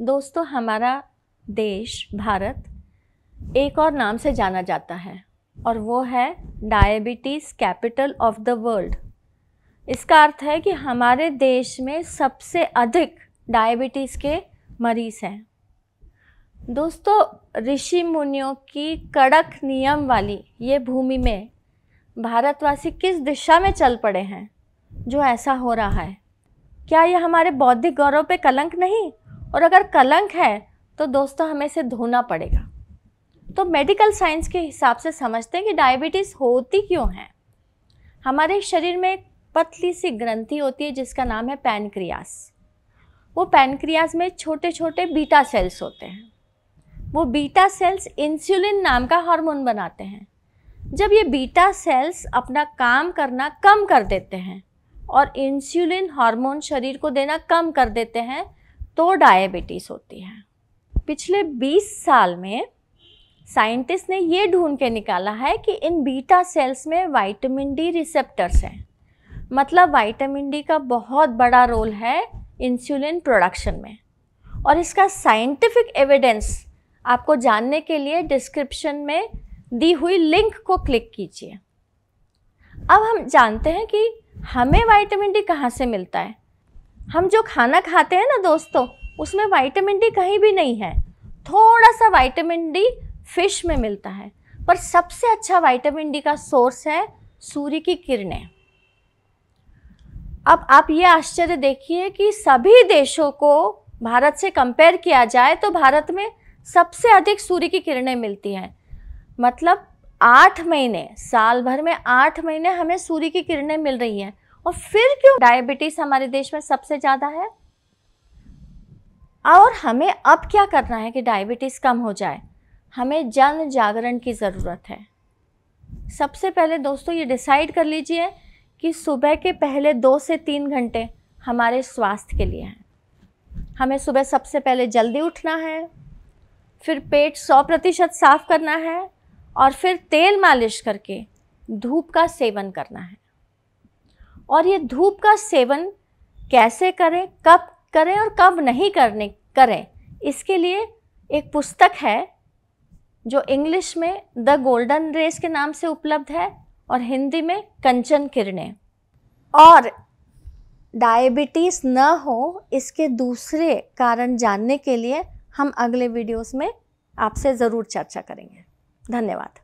दोस्तों, हमारा देश, भारत, एक और नाम से जाना जाता है, और वो है diabetes capital of the world इसका अर्थ है कि हमारे देश में सबसे अधिक डायबिटीज़ के मरीज़ हैं। दोस्तों, ऋषि मुनियों की कड़क नियम वाली ये भूमि में भारतवासी किस दिशा में चल पड़े हैं, जो ऐसा हो रहा है? क्या ये हमारे बौद्धिक गौरव पे कलंक नहीं? और अगर कलंक है तो दोस्तों हमें इसे धोना पड़ेगा। तो मेडिकल साइंस के हिसाब से समझते हैं कि डायबिटीज़ होती क्यों है? हमारे शरीर में एक पतली सी ग्रंथि होती है, जिसका नाम है पैनक्रियास वो पैनक्रियास में छोटे छोटे बीटा सेल्स होते हैं। वो बीटा सेल्स इंसुलिन नाम का हार्मोन बनाते हैं। जब ये बीटा सेल्स अपना काम करना कम कर देते हैं और इंसुलिन हार्मोन शरीर को देना कम कर देते हैं तो डायबिटीज़ होती है। पिछले 20 साल में साइंटिस्ट ने ये ढूंढ के निकाला है कि इन बीटा सेल्स में विटामिन डी रिसेप्टर्स हैं। मतलब विटामिन डी का बहुत बड़ा रोल है इंसुलिन प्रोडक्शन में। और इसका साइंटिफिक एविडेंस आपको जानने के लिए डिस्क्रिप्शन में दी हुई लिंक को क्लिक कीजिए। अब हम जानते हैं कि हमें विटामिन डी कहाँ से मिलता है। हम जो खाना खाते हैं ना दोस्तों, उसमें वाइटामिन डी कहीं भी नहीं है। थोड़ा सा वाइटामिन डी फ़िश में मिलता है, पर सबसे अच्छा वाइटामिन डी का सोर्स है सूर्य की किरणें। अब आप ये आश्चर्य देखिए कि सभी देशों को भारत से कंपेयर किया जाए तो भारत में सबसे अधिक सूर्य की किरणें मिलती हैं। मतलब आठ महीने, साल भर में आठ महीने हमें सूर्य की किरणें मिल रही हैं। और फिर क्यों डायबिटीज़ हमारे देश में सबसे ज़्यादा है? और हमें अब क्या करना है कि डायबिटीज़ कम हो जाए? हमें जन जागरण की ज़रूरत है। सबसे पहले दोस्तों ये डिसाइड कर लीजिए कि सुबह के पहले दो से तीन घंटे हमारे स्वास्थ्य के लिए हैं। हमें सुबह सबसे पहले जल्दी उठना है, फिर पेट सौ प्रतिशत साफ़ करना है, और फिर तेल मालिश करके धूप का सेवन करना है। और ये धूप का सेवन कैसे करें, कब करें और कब नहीं करने, करें, इसके लिए एक पुस्तक है जो इंग्लिश में द गोल्डन रेस के नाम से उपलब्ध है और हिंदी में कंचन किरणें। और डायबिटीज़ न हो, इसके दूसरे कारण जानने के लिए हम अगले वीडियोस में आपसे ज़रूर चर्चा करेंगे। धन्यवाद।